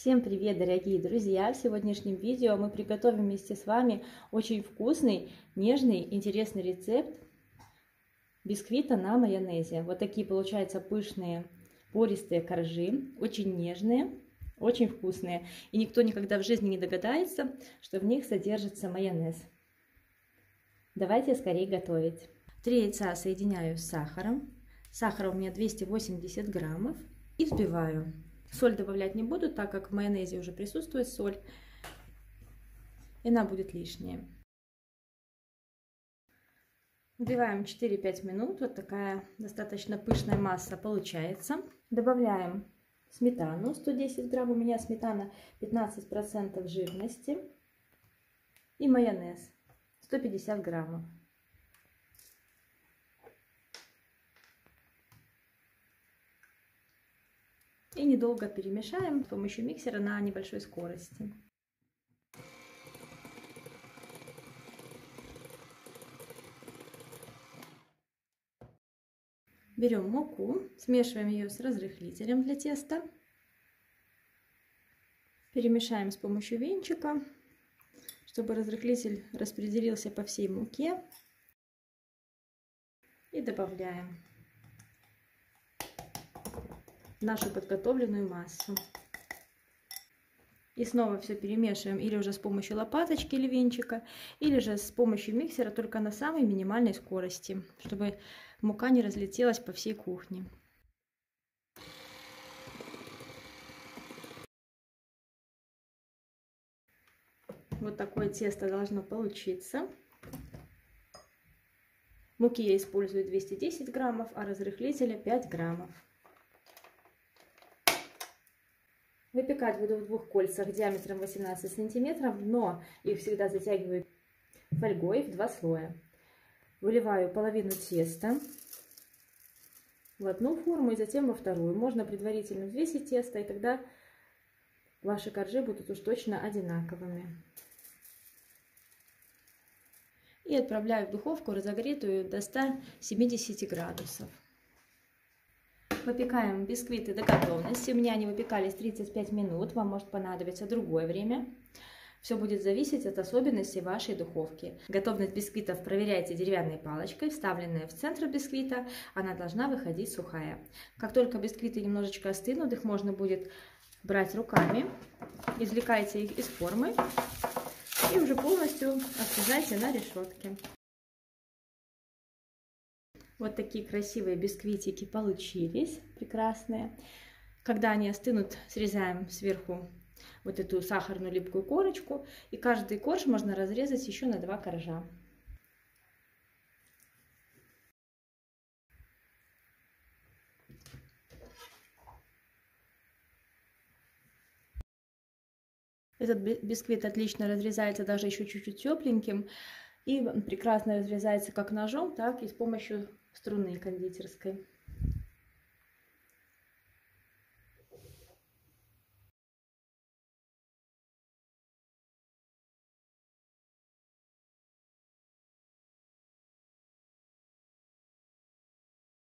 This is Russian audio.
Всем привет, дорогие друзья! В сегодняшнем видео мы приготовим вместе с вами очень вкусный, нежный, интересный рецепт бисквита на майонезе. Вот такие получаются пышные, пористые коржи, очень нежные, очень вкусные. И никто никогда в жизни не догадается, что в них содержится майонез. Давайте скорее готовить. Три яйца соединяю с сахаром. Сахара у меня 280 граммов и взбиваю. Соль добавлять не буду, так как в майонезе уже присутствует соль. И она будет лишняя. Взбиваем 4-5 минут. Вот такая достаточно пышная масса получается. Добавляем сметану. 110 грамм у меня сметана 15% жирности. И майонез 150 граммов. Недолго перемешаем с помощью миксера на небольшой скорости. Берем муку, смешиваем ее с разрыхлителем для теста. Перемешаем с помощью венчика, чтобы разрыхлитель распределился по всей муке. И добавляем нашу подготовленную массу. И снова все перемешиваем или уже с помощью лопаточки или венчика, или же с помощью миксера, только на самой минимальной скорости, чтобы мука не разлетелась по всей кухне. Вот такое тесто должно получиться. Муки я использую 210 граммов, а разрыхлителя 5 граммов. Выпекать буду в двух кольцах диаметром 18 сантиметров, но их всегда затягиваю фольгой в два слоя. Выливаю половину теста в одну форму и затем во вторую. Можно предварительно взвесить тесто, и тогда ваши коржи будут уж точно одинаковыми. И отправляю в духовку разогретую до 170 градусов. Выпекаем бисквиты до готовности. У меня они выпекались 35 минут, вам может понадобиться другое время. Все будет зависеть от особенностей вашей духовки. Готовность бисквитов проверяйте деревянной палочкой, вставленной в центр бисквита. Она должна выходить сухая. Как только бисквиты немножечко остынут, их можно будет брать руками. Извлекайте их из формы и уже полностью остужайте на решетке. Вот такие красивые бисквитики получились, прекрасные. Когда они остынут, срезаем сверху вот эту сахарную липкую корочку. И каждый корж можно разрезать еще на два коржа. Этот бисквит отлично разрезается даже еще чуть-чуть тепленьким. И прекрасно разрезается как ножом, так и с помощью струны кондитерской.